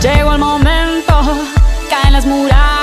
Llegó el momento, caen las murallas.